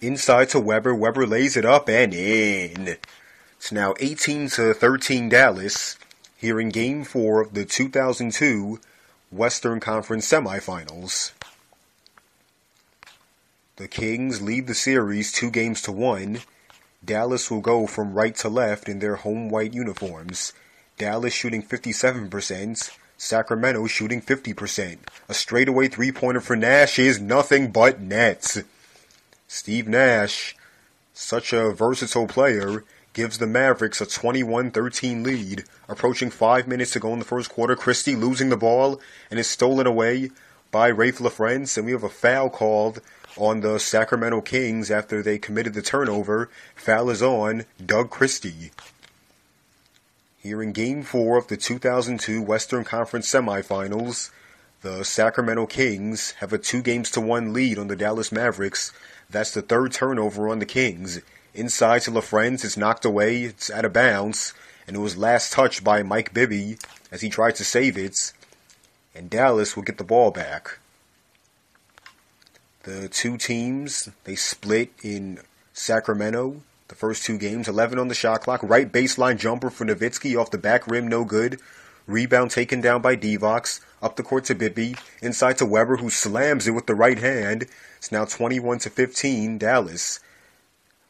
Inside to Webber. Webber lays it up and in. It's now 18 to 13 Dallas here in game 4 of the 2002 Western Conference semifinals. The Kings lead the series 2 games to 1. Dallas will go from right to left in their home white uniforms. Dallas shooting 57%, Sacramento shooting 50%. A straightaway three pointer for Nash is nothing but nets. Steve Nash, such a versatile player, gives the Mavericks a 21-13 lead. Approaching five minutes to go in the first quarter, Christie losing the ball and is stolen away by Raef LaFrentz, and we have a foul called on the Sacramento Kings after they committed the turnover. Foul is on Doug Christie. Here in Game 4 of the 2002 Western Conference semifinals, the Sacramento Kings have a two games to one lead on the Dallas Mavericks. That's the third turnover on the Kings. Inside to LaFrentz, it's knocked away, it's out of bounds, and it was last touched by Mike Bibby as he tried to save it. And Dallas will get the ball back. The two teams, they split in Sacramento. The first two games, 11 on the shot clock. Right baseline jumper for Nowitzki off the back rim, no good. Rebound taken down by Divac. Up the court to Bibby. Inside to Webber, who slams it with the right hand. It's now 21 to 15, Dallas.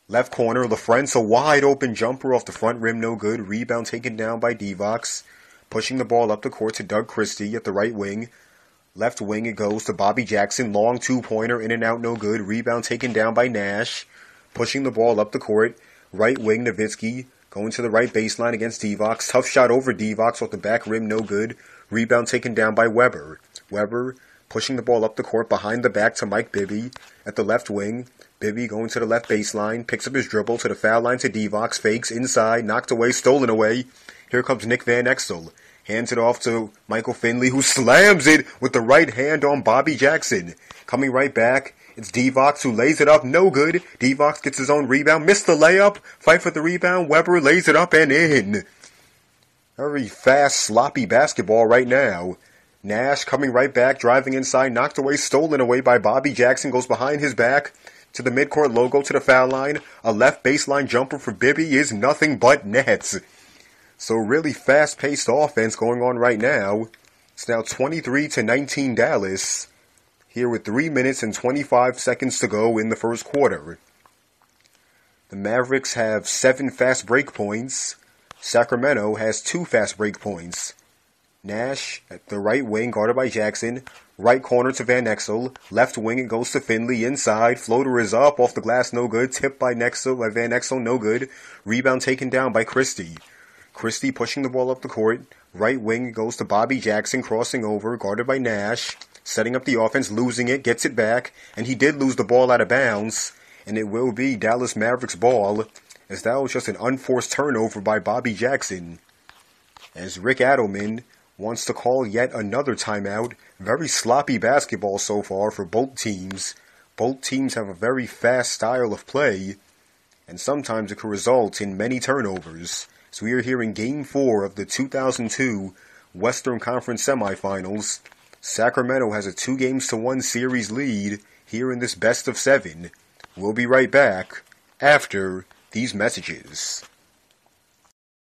Left corner, LaFrentz, a wide open jumper off the front rim, no good. Rebound taken down by Divac. Pushing the ball up the court to Doug Christie at the right wing. Left wing it goes to Bobby Jackson. Long two pointer, in and out, no good. Rebound taken down by Nash. Pushing the ball up the court. Right wing Nowitzki. Going to the right baseline against Divac. Tough shot over Divac off the back rim, no good. Rebound taken down by Webber. Webber pushing the ball up the court behind the back to Mike Bibby at the left wing. Bibby going to the left baseline, picks up his dribble to the foul line to Divac, fakes inside, knocked away, stolen away. Here comes Nick Van Exel hands it off to Michael Finley, who slams it with the right hand on Bobby Jackson. Coming right back, it's Divac who lays it up, no good. Divac gets his own rebound, missed the layup, fight for the rebound, Webber lays it up and in. Very fast, sloppy basketball right now. Nash coming right back, driving inside, knocked away, stolen away by Bobby Jackson, goes behind his back to the midcourt logo to the foul line. A left baseline jumper for Bibby is nothing but nets. So really fast-paced offense going on right now. It's now 23 to 19 Dallas. Here with 3 minutes and 25 seconds to go in the first quarter. The Mavericks have 7 fast break points. Sacramento has 2 fast break points. Nash at the right wing, guarded by Jackson. Right corner to Van Exel. Left wing, it goes to Finley. Inside, floater is up, off the glass, no good. Tipped by Nexel, by Van Exel, no good. Rebound taken down by Christie. Christie pushing the ball up the court. Right wing goes to Bobby Jackson, crossing over, guarded by Nash, setting up the offense, losing it, gets it back, and he did lose the ball out of bounds, and it will be Dallas Mavericks ball, as that was just an unforced turnover by Bobby Jackson. As Rick Adelman wants to call yet another timeout. Very sloppy basketball so far for both teams. Both teams have a very fast style of play, and sometimes it can result in many turnovers. So we are here in Game 4 of the 2002 Western Conference Semifinals. Sacramento has a two games to one series lead here in this best of seven. We'll be right back after these messages.